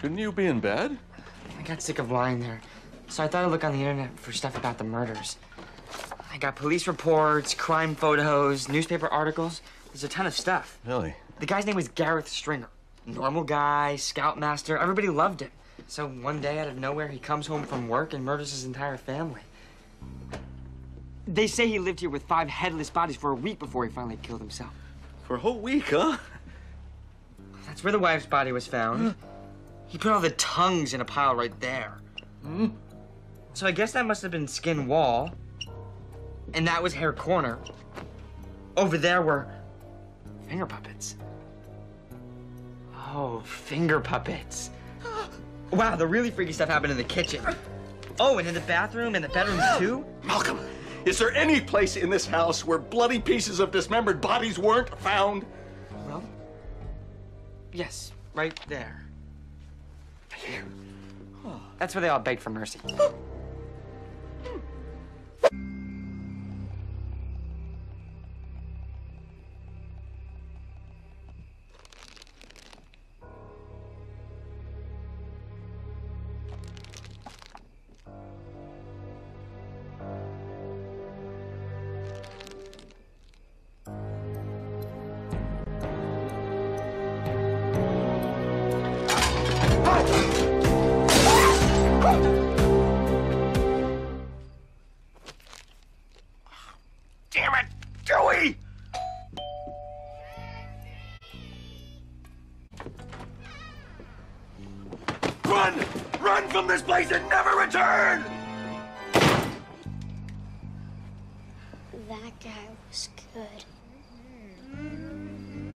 Shouldn't you be in bed? I got sick of lying there, so I thought I'd look on the internet for stuff about the murders. I got police reports, crime photos, newspaper articles. There's a ton of stuff. Really? The guy's name was Gareth Stringer. Normal guy, scoutmaster. Everybody loved him. So one day, out of nowhere, he comes home from work and murders his entire family. They say he lived here with five headless bodies for a week before he finally killed himself. For a whole week, huh? That's where the wife's body was found. He put all the tongues in a pile right there. Hmm. So I guess that must have been Skin Wall. And that was Hair Corner. Over there were finger puppets. Oh, finger puppets. Wow, the really freaky stuff happened in the kitchen. Oh, and in the bathroom and the bedrooms too? Malcolm, is there any place in this house where bloody pieces of dismembered bodies weren't found? Well, yes, right there. That's where they all begged for mercy. Run! Run from this place and never return! That guy was good. Mm -hmm.